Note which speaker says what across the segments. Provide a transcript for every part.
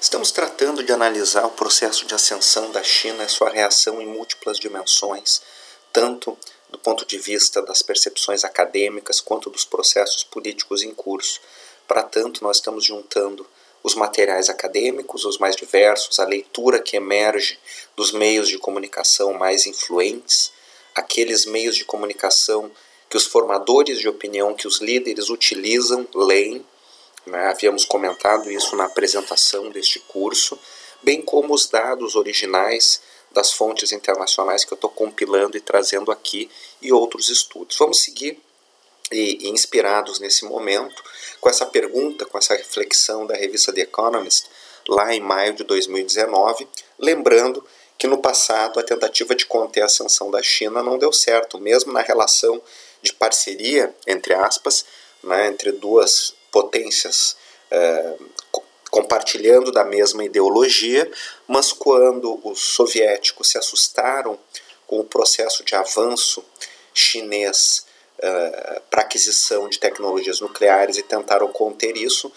Speaker 1: Estamos tratando de analisar o processo de ascensão da China e sua reação em múltiplas dimensões, tanto do ponto de vista das percepções acadêmicas quanto dos processos políticos em curso. Para tanto, nós estamos juntando os materiais acadêmicos, os mais diversos, a leitura que emerge dos meios de comunicação mais influentes, aqueles meios de comunicação que os formadores de opinião, que os líderes utilizam, leem? Havíamos comentado isso na apresentação deste curso, bem como os dados originais das fontes internacionais que eu estou compilando e trazendo aqui e outros estudos. Vamos seguir e, e, inspirados nesse momento com essa pergunta, com essa reflexão da revista The Economist, lá em maio de 2019, lembrando que no passado a tentativa de conter a ascensão da China não deu certo, mesmo na relação de parceria, entre aspas, né, entre duas potências é, compartilhando da mesma ideologia, mas quando os soviéticos se assustaram com o processo de avanço chinês é, para aquisição de tecnologias nucleares e tentaram conter isso,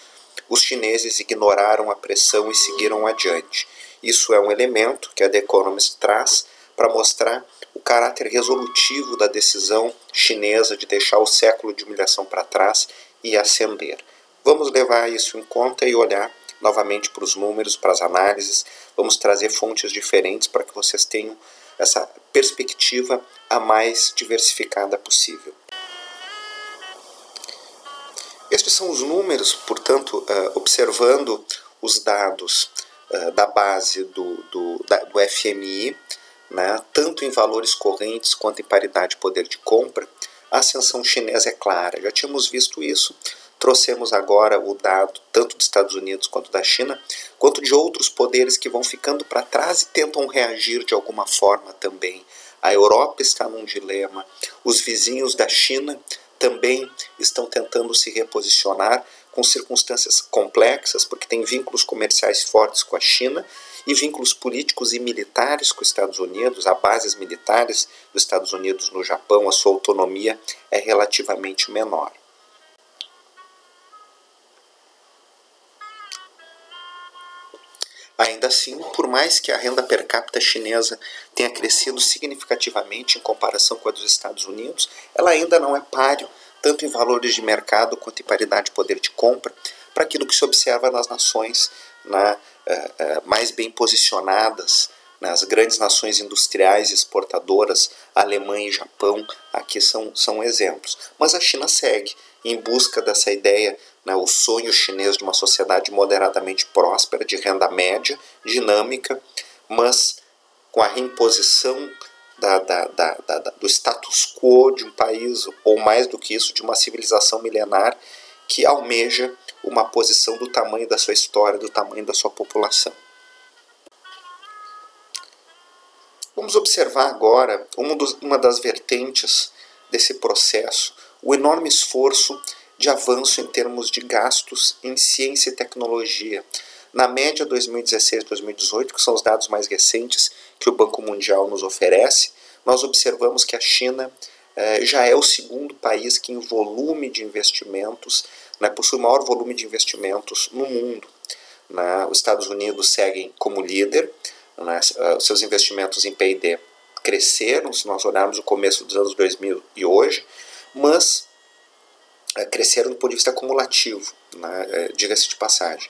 Speaker 1: os chineses ignoraram a pressão e seguiram adiante. Isso é um elemento que a The Economist traz para mostrar o caráter resolutivo da decisão chinesa de deixar o século de humilhação para trás e ascender. Vamos levar isso em conta e olhar novamente para os números, para as análises. Vamos trazer fontes diferentes para que vocês tenham essa perspectiva a mais diversificada possível. Estes são os números, portanto, uh, observando os dados uh, da base do, do, do FMI, né, tanto em valores correntes quanto em paridade de poder de compra, a ascensão chinesa é clara. Já tínhamos visto isso Trouxemos agora o dado tanto dos Estados Unidos quanto da China, quanto de outros poderes que vão ficando para trás e tentam reagir de alguma forma também. A Europa está num dilema, os vizinhos da China também estão tentando se reposicionar com circunstâncias complexas, porque tem vínculos comerciais fortes com a China e vínculos políticos e militares com os Estados Unidos. Há bases militares dos Estados Unidos no Japão, a sua autonomia é relativamente menor. Ainda assim, por mais que a renda per capita chinesa tenha crescido significativamente em comparação com a dos Estados Unidos, ela ainda não é páreo, tanto em valores de mercado quanto em paridade de poder de compra, para aquilo que se observa nas nações na, uh, uh, mais bem posicionadas, nas grandes nações industriais exportadoras, Alemanha e Japão, aqui são, são exemplos. Mas a China segue em busca dessa ideia né, o sonho chinês de uma sociedade moderadamente próspera, de renda média, dinâmica, mas com a reimposição da, da, da, do status quo de um país, ou mais do que isso, de uma civilização milenar que almeja uma posição do tamanho da sua história, do tamanho da sua população. Vamos observar agora uma das vertentes desse processo, o enorme esforço de avanço em termos de gastos em ciência e tecnologia. Na média 2016-2018, que são os dados mais recentes que o Banco Mundial nos oferece, nós observamos que a China eh, já é o segundo país que, em volume de investimentos, né, possui o maior volume de investimentos no mundo. Né? Os Estados Unidos seguem como líder, né? Eh, seus investimentos em P&D cresceram, se nós olharmos o começo dos anos 2000 e hoje, mas é, cresceram do ponto de vista acumulativo, né, é, diga-se de passagem.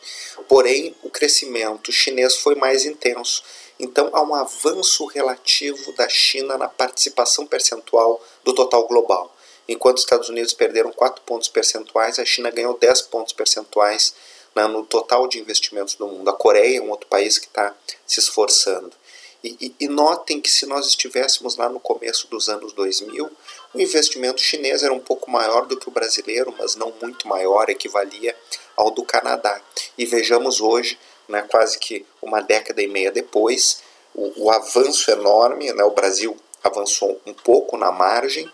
Speaker 1: Porém, o crescimento chinês foi mais intenso. Então, há um avanço relativo da China na participação percentual do total global. Enquanto os Estados Unidos perderam 4 pontos percentuais, a China ganhou 10 pontos percentuais né, no total de investimentos do mundo. A Coreia é um outro país que está se esforçando. E, e, e, notem que se nós estivéssemos lá no começo dos anos 2000, o investimento chinês era um pouco maior do que o brasileiro, mas não muito maior, equivalia ao do Canadá. E vejamos hoje, né, quase que uma década e meia depois, o, o avanço enorme, né, o Brasil avançou um pouco na margem,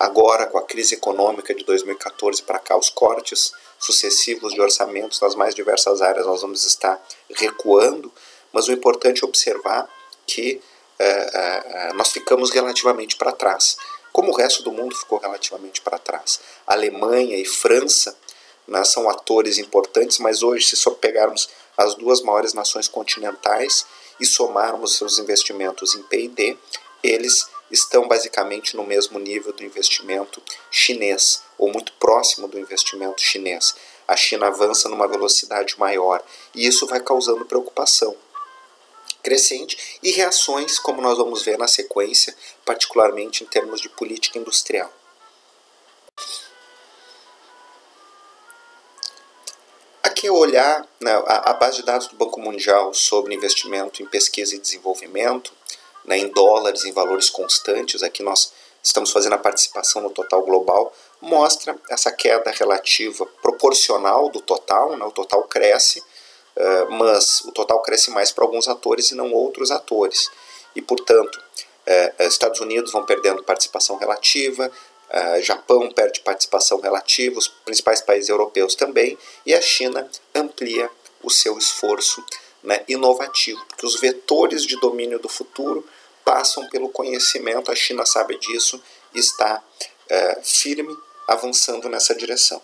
Speaker 1: agora com a crise econômica de 2014 para cá, os cortes sucessivos de orçamentos nas mais diversas áreas, nós vamos estar recuando, mas o importante é observar que uh, uh, nós ficamos relativamente para trás, como o resto do mundo ficou relativamente para trás. Alemanha e França né, são atores importantes, mas hoje, se só pegarmos as duas maiores nações continentais e somarmos seus investimentos em PD, eles estão basicamente no mesmo nível do investimento chinês, ou muito próximo do investimento chinês. A China avança numa velocidade maior e isso vai causando preocupação crescente e reações, como nós vamos ver na sequência, particularmente em termos de política industrial. Aqui é olhar né, a, base de dados do Banco Mundial sobre investimento em pesquisa e desenvolvimento, né, em dólares, em valores constantes. Aqui nós estamos fazendo a participação no total global, mostra essa queda relativa proporcional do total, né, o total cresce, uh, mas o total cresce mais para alguns atores e não outros atores. E, portanto, uh, Estados Unidos vão perdendo participação relativa, Uh, Japão perde participação relativa, os principais países europeus também, e a China amplia o seu esforço né, inovativo, porque os vetores de domínio do futuro passam pelo conhecimento, a China sabe disso e está uh, firme avançando nessa direção.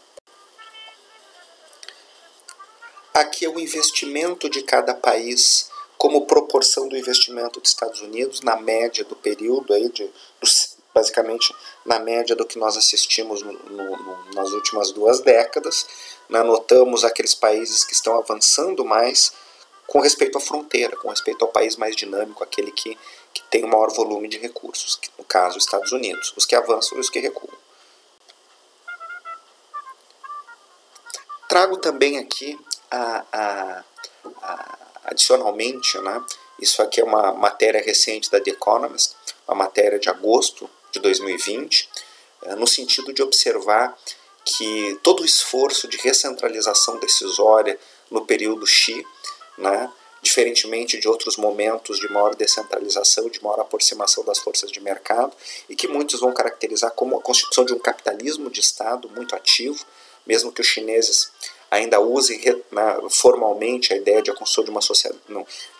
Speaker 1: Aqui é o investimento de cada país como proporção do investimento dos Estados Unidos na média do período aí de, basicamente na média do que nós assistimos no, no, nas últimas duas décadas. Né, notamos aqueles países que estão avançando mais com respeito à fronteira, com respeito ao país mais dinâmico, aquele que, que tem o maior volume de recursos, que, no caso, os Estados Unidos, os que avançam e os que recuam. Trago também aqui, a, a, a, adicionalmente, né, isso aqui é uma matéria recente da The Economist, uma matéria de agosto de 2020, eh, no sentido de observar que todo o esforço de recentralização decisória no período Xi, né, diferentemente de outros momentos de maior descentralização, de maior aproximação das forças de mercado, e que muitos vão caracterizar como a constituição de um capitalismo de Estado muito ativo, mesmo que os chineses ainda usem né, formalmente a ideia de a construção de uma, social,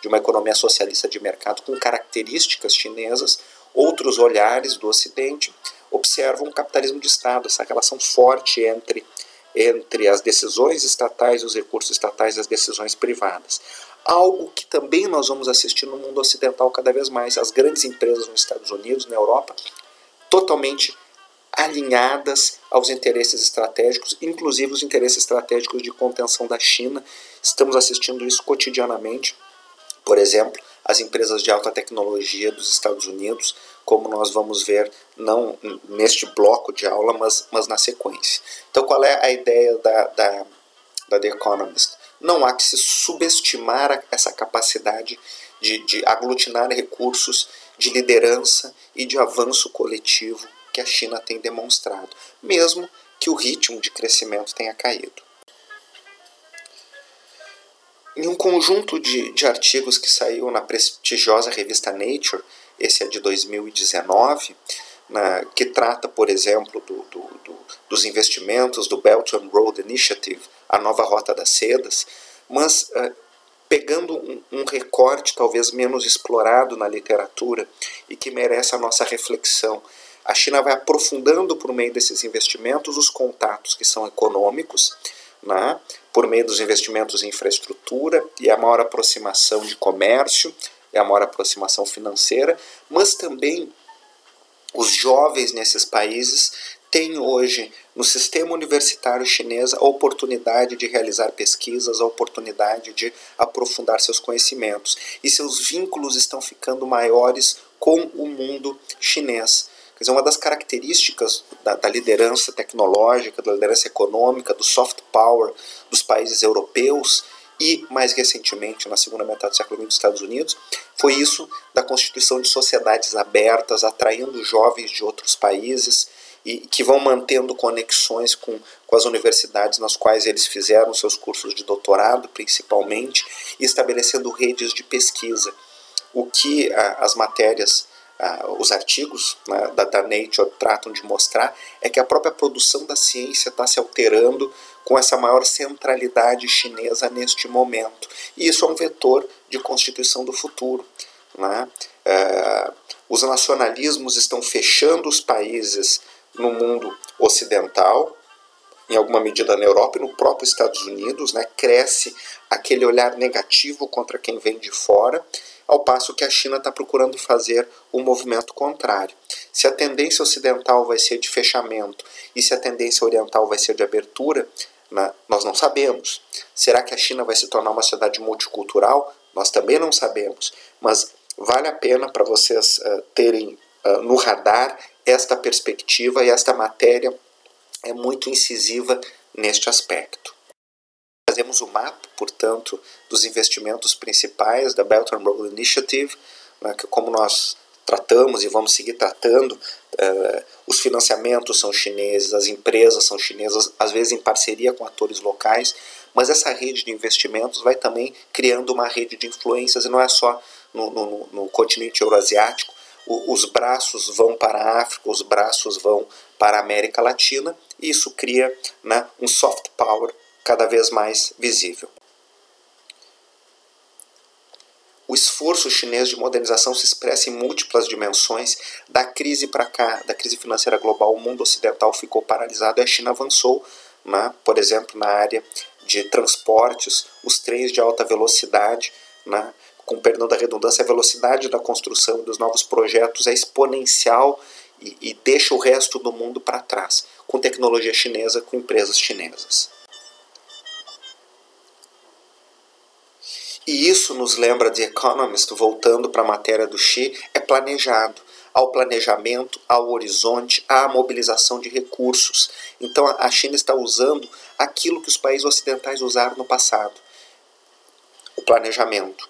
Speaker 1: de uma economia socialista de mercado com características chinesas, Outros olhares do Ocidente observam o capitalismo de Estado, essa relação forte entre, entre as decisões estatais, os recursos estatais e as decisões privadas. Algo que também nós vamos assistir no mundo ocidental cada vez mais. As grandes empresas nos Estados Unidos, na Europa, totalmente alinhadas aos interesses estratégicos, inclusive os interesses estratégicos de contenção da China. Estamos assistindo isso cotidianamente. Por exemplo, as empresas de alta tecnologia dos Estados Unidos, como nós vamos ver não neste bloco de aula, mas, mas na sequência. Então, qual é a ideia da, da, da The Economist? Não há que se subestimar essa capacidade de, de aglutinar recursos de liderança e de avanço coletivo que a China tem demonstrado, mesmo que o ritmo de crescimento tenha caído. Em um conjunto de, de artigos que saiu na prestigiosa revista Nature, esse é de 2019, na, que trata, por exemplo, do, do, do, dos investimentos do Belt and Road Initiative, a nova Rota das Sedas, mas uh, pegando um, um, recorte talvez menos explorado na literatura e que merece a nossa reflexão. A China vai aprofundando por meio desses investimentos os contatos que são econômicos, né, por meio dos investimentos em infraestrutura e a maior aproximação de comércio e a maior aproximação financeira, mas também os jovens nesses países têm hoje no sistema universitário chinês a oportunidade de realizar pesquisas, a oportunidade de aprofundar seus conhecimentos e seus vínculos estão ficando maiores com o mundo chinês. Quer dizer, uma das características da, da, liderança tecnológica, da liderança econômica, do soft power dos países europeus e, mais recentemente, na segunda metade do século XX, dos Estados Unidos, foi isso da constituição de sociedades abertas, atraindo jovens de outros países e que vão mantendo conexões com, com as universidades nas quais eles fizeram seus cursos de doutorado, principalmente, e estabelecendo redes de pesquisa. O que a, as matérias Uh, os artigos né, da, da, Nature tratam de mostrar é que a própria produção da ciência está se alterando com essa maior centralidade chinesa neste momento. E isso é um vetor de constituição do futuro. Né? Uh, os nacionalismos estão fechando os países no mundo ocidental, em alguma medida na Europa e no próprio Estados Unidos, né, cresce aquele olhar negativo contra quem vem de fora, ao passo que a China está procurando fazer o um movimento contrário. Se a tendência ocidental vai ser de fechamento e se a tendência oriental vai ser de abertura, né, nós não sabemos. Será que a China vai se tornar uma sociedade multicultural? Nós também não sabemos. Mas vale a pena para vocês uh, terem uh, no radar esta perspectiva e esta matéria é muito incisiva neste aspecto. Fazemos o mapa, portanto, dos investimentos principais da Belt and Road Initiative, né, que como nós tratamos e vamos seguir tratando, uh, os financiamentos são chineses, as empresas são chinesas, às vezes em parceria com atores locais, mas essa rede de investimentos vai também criando uma rede de influências e não é só no, no, no continente euroasiático, os braços vão para a África, os braços vão para a América Latina, e isso cria né, um soft power cada vez mais visível. O esforço chinês de modernização se expressa em múltiplas dimensões. Da crise para cá, da crise financeira global, o mundo ocidental ficou paralisado e a China avançou, né, por exemplo, na área de transportes, os trens de alta velocidade, né, com perdão da redundância, a velocidade da construção dos novos projetos é exponencial e, e deixa o resto do mundo para trás, com tecnologia chinesa, com empresas chinesas. E isso nos lembra de Economist, voltando para a matéria do Xi, é planejado. Ao planejamento, ao horizonte, à mobilização de recursos. Então a China está usando aquilo que os países ocidentais usaram no passado: o planejamento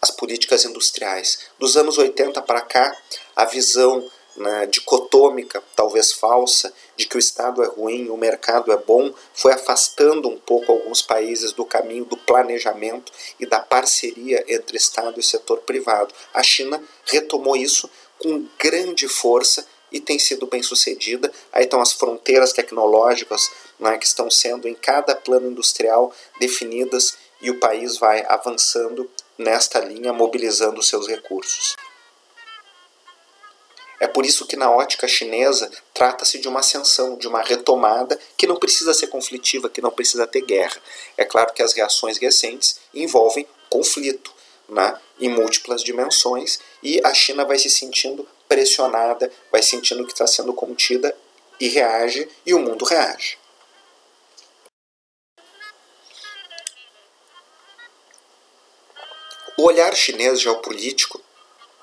Speaker 1: as políticas industriais. Dos anos 80 para cá, a visão né, dicotômica, talvez falsa, de que o Estado é ruim, o mercado é bom, foi afastando um pouco alguns países do caminho do planejamento e da parceria entre Estado e setor privado. A China retomou isso com grande força e tem sido bem sucedida. Aí estão as fronteiras tecnológicas né, que estão sendo em cada plano industrial definidas e o país vai avançando nesta linha, mobilizando seus recursos. É por isso que, na ótica chinesa, trata-se de uma ascensão, de uma retomada que não precisa ser conflitiva, que não precisa ter guerra. É claro que as reações recentes envolvem conflito né, em múltiplas dimensões e a China vai se sentindo pressionada, vai sentindo que está sendo contida e reage, e o mundo reage. O olhar chinês geopolítico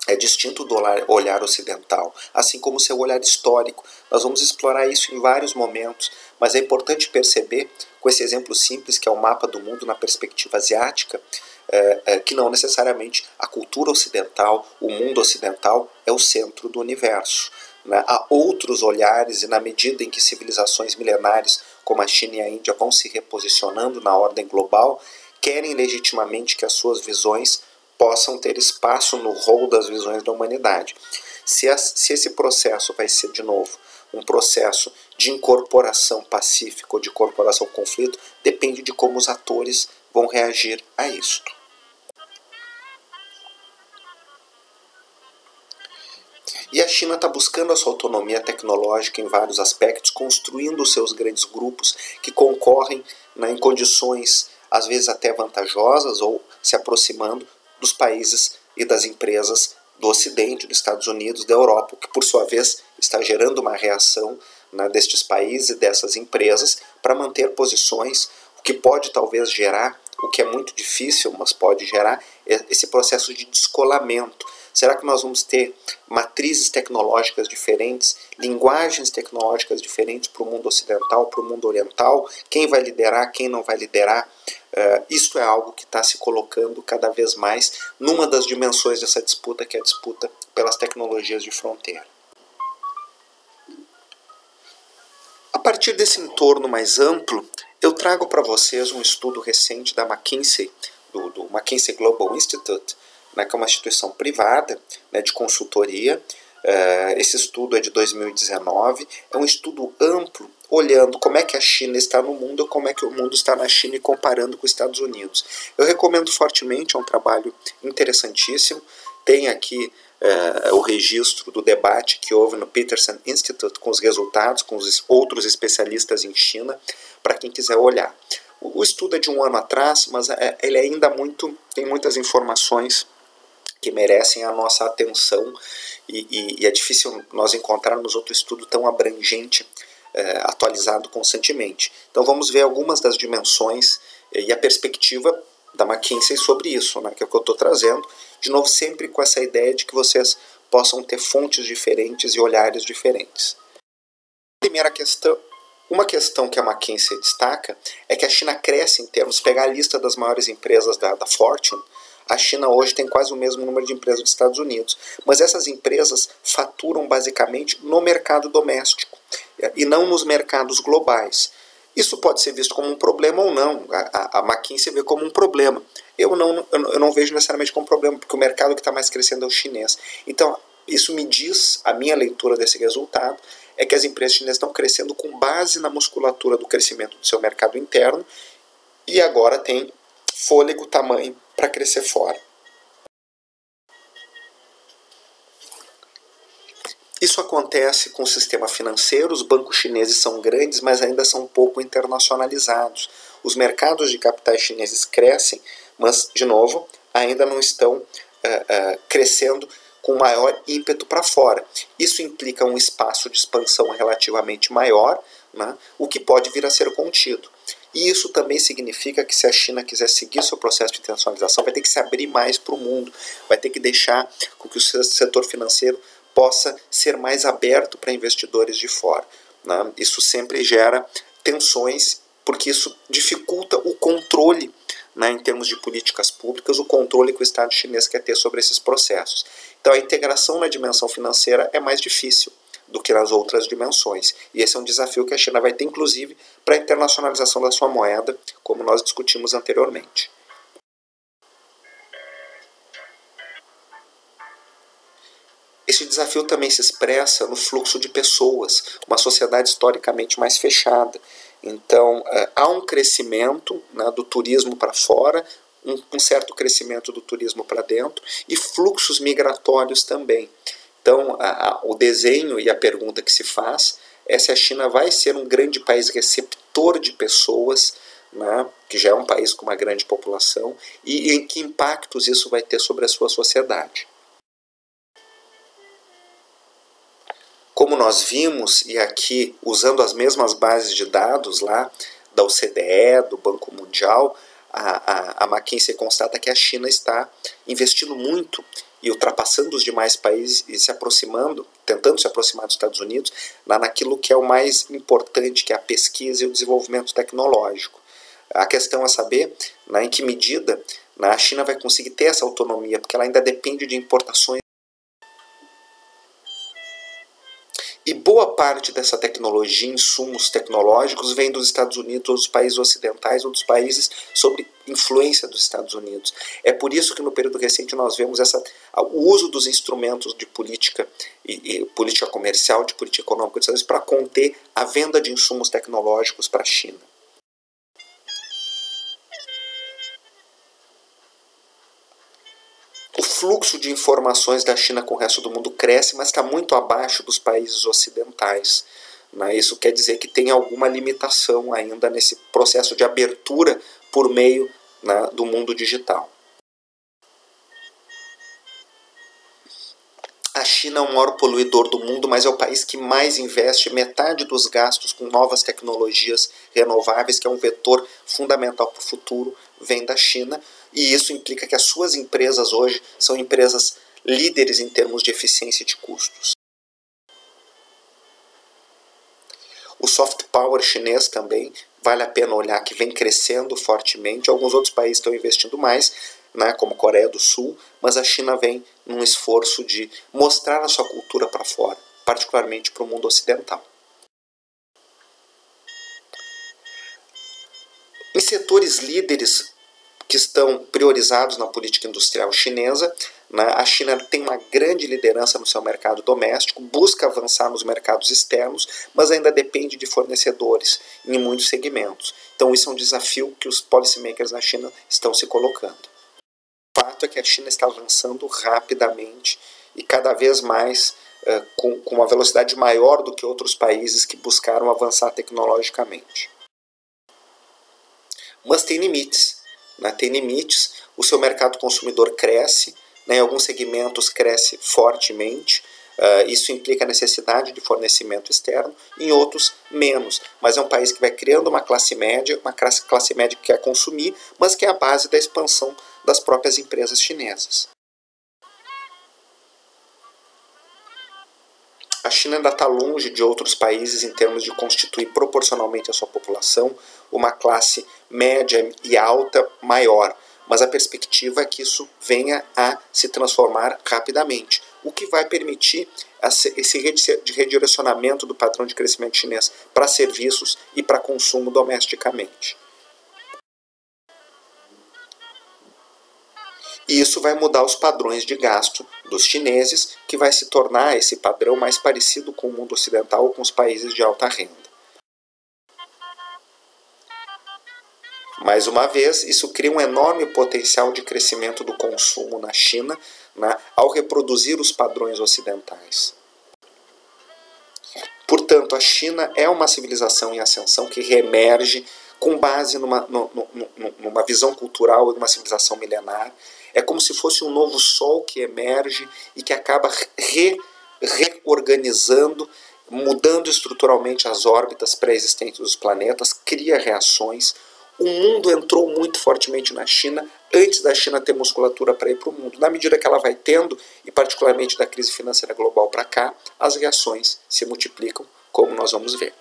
Speaker 1: é distinto do olhar ocidental, assim como seu olhar histórico. Nós vamos explorar isso em vários momentos, mas é importante perceber, com esse exemplo simples que é o mapa do mundo na perspectiva asiática, é, é, que não necessariamente a cultura ocidental, o mundo ocidental é o centro do universo. Né? Há outros olhares, e na medida em que civilizações milenares como a China e a Índia vão se reposicionando na ordem global, querem legitimamente que as suas visões possam ter espaço no rol das visões da humanidade. Se, se esse processo vai ser, de novo, um processo de incorporação pacífica ou de incorporação ao conflito, depende de como os atores vão reagir a isto. E a China está buscando a sua autonomia tecnológica em vários aspectos, construindo seus grandes grupos que concorrem né, em condições às vezes até vantajosas ou se aproximando dos países e das empresas do Ocidente, dos Estados Unidos, da Europa, que por sua vez está gerando uma reação né, destes países e dessas empresas para manter posições, o que pode talvez gerar, o que é muito difícil, mas pode gerar esse processo de descolamento Será que nós vamos ter matrizes tecnológicas diferentes, linguagens tecnológicas diferentes para o mundo ocidental, para o mundo oriental? Quem vai liderar, quem não vai liderar? Uh, isto é algo que está se colocando cada vez mais numa das dimensões dessa disputa, que é a disputa pelas tecnologias de fronteira. A partir desse entorno mais amplo, eu trago para vocês um estudo recente da McKinsey, do, do McKinsey Global Institute, né, que é uma instituição privada né, de consultoria. Uh, esse estudo é de 2019, é um estudo amplo, olhando como é que a China está no mundo, como é que o mundo está na China e comparando com os Estados Unidos. Eu recomendo fortemente, é um trabalho interessantíssimo. Tem aqui é, o registro do debate que houve no Peterson Institute com os resultados, com os outros especialistas em China, para quem quiser olhar. O, o, estudo é de um ano atrás, mas é, ele ainda muito tem muitas informações que merecem a nossa atenção e, e, e é difícil nós encontrarmos outro estudo tão abrangente é, atualizado constantemente. Então vamos ver algumas das dimensões e a perspectiva da McKinsey sobre isso, né, que é o que eu estou trazendo. De novo, sempre com essa ideia de que vocês possam ter fontes diferentes e olhares diferentes. Primeira questão, uma questão que a McKinsey destaca é que a China cresce em termos, pegar a lista das maiores empresas da, da Fortune, a China hoje tem quase o mesmo número de empresas dos Estados Unidos, mas essas empresas faturam basicamente no mercado doméstico e não nos mercados globais. Isso pode ser visto como um problema ou não. A, a, a McKinsey vê como um problema. Eu não, eu não vejo necessariamente como um problema, porque o mercado que está mais crescendo é o chinês. Então, isso me diz, a minha leitura desse resultado, é que as empresas chinesas estão crescendo com base na musculatura do crescimento do seu mercado interno e agora tem fôlego, tamanho para crescer fora. Isso acontece com o sistema financeiro, os bancos chineses são grandes, mas ainda são pouco internacionalizados. Os mercados de capitais chineses crescem, mas, de novo, ainda não estão uh, uh, crescendo com maior ímpeto para fora. Isso implica um espaço de expansão relativamente maior, né, o que pode vir a ser contido. E isso também significa que se a China quiser seguir seu processo de internacionalização, vai ter que se abrir mais para o mundo, vai ter que deixar com que o setor financeiro possa ser mais aberto para investidores de fora. Né? Isso sempre gera tensões, porque isso dificulta o controle né, em termos de políticas públicas, o controle que o Estado chinês quer ter sobre esses processos. Então, a integração na dimensão financeira é mais difícil do que nas outras dimensões. E esse é um desafio que a China vai ter, inclusive, para a internacionalização da sua moeda, como nós discutimos anteriormente. Esse desafio também se expressa no fluxo de pessoas, uma sociedade historicamente mais fechada. Então, é, há um crescimento né, do turismo para fora, um, um, certo crescimento do turismo para dentro e fluxos migratórios também. Então, a, a, o desenho e a pergunta que se faz é se a China vai ser um grande país receptor de pessoas, né, que já é um país com uma grande população, e, e que impactos isso vai ter sobre a sua sociedade. Como nós vimos, e aqui usando as mesmas bases de dados lá da OCDE, do Banco Mundial, a, a, a McKinsey constata que a China está investindo muito e ultrapassando os demais países e se aproximando, tentando se aproximar dos Estados Unidos, lá naquilo que é o mais importante, que é a pesquisa e o desenvolvimento tecnológico. A questão é saber né, em que medida né, a China vai conseguir ter essa autonomia, porque ela ainda depende de importações boa parte dessa tecnologia, insumos tecnológicos, vem dos Estados Unidos ou dos países ocidentais ou dos países sob influência dos Estados Unidos. É por isso que no período recente nós vemos essa, o uso dos instrumentos de política e, e política comercial, de política econômica para conter a venda de insumos tecnológicos para a China. Fluxo de informações da China com o resto do mundo cresce, mas está muito abaixo dos países ocidentais. Né? Isso quer dizer que tem alguma limitação ainda nesse processo de abertura por meio né, do mundo digital. China é o maior poluidor do mundo, mas é o país que mais investe metade dos gastos com novas tecnologias renováveis, que é um vetor fundamental para o futuro, vem da China e isso implica que as suas empresas hoje são empresas líderes em termos de eficiência de custos. O soft power chinês também vale a pena olhar que vem crescendo fortemente. Alguns outros países estão investindo mais, né, como Coreia do Sul, mas a China vem num esforço de mostrar a sua cultura para fora, particularmente para o mundo ocidental. Em setores líderes que estão priorizados na política industrial chinesa. Né? A China tem uma grande liderança no seu mercado doméstico, busca avançar nos mercados externos, mas ainda depende de fornecedores em muitos segmentos. Então, isso é um desafio que os policymakers na China estão se colocando. Fato é que a China está avançando rapidamente e cada vez mais uh, com, com uma velocidade maior do que outros países que buscaram avançar tecnologicamente. Mas tem limites. Né? Tem limites, o seu mercado consumidor cresce, né? em alguns segmentos cresce fortemente, Uh, isso implica a necessidade de fornecimento externo, em outros menos. Mas é um país que vai criando uma classe média, uma classe, classe média que quer consumir, mas que é a base da expansão das próprias empresas chinesas. A China ainda está longe de outros países em termos de constituir proporcionalmente a sua população uma classe média e alta maior, mas a perspectiva é que isso venha a se transformar rapidamente o que vai permitir esse redirecionamento do padrão de crescimento chinês para serviços e para consumo domesticamente. E isso vai mudar os padrões de gasto dos chineses, que vai se tornar esse padrão mais parecido com o mundo ocidental ou com os países de alta renda. Mais uma vez, isso cria um enorme potencial de crescimento do consumo na China né, ao reproduzir os padrões ocidentais. Portanto, a China é uma civilização em ascensão que reemerge com base numa, numa visão cultural de uma civilização milenar. É como se fosse um novo sol que emerge e que acaba re, reorganizando, mudando estruturalmente as órbitas pré-existentes dos planetas, cria reações, o mundo entrou muito fortemente na China antes da China ter musculatura para ir para o mundo. Na medida que ela vai tendo, e particularmente da crise financeira global para cá, as reações se multiplicam, como nós vamos ver.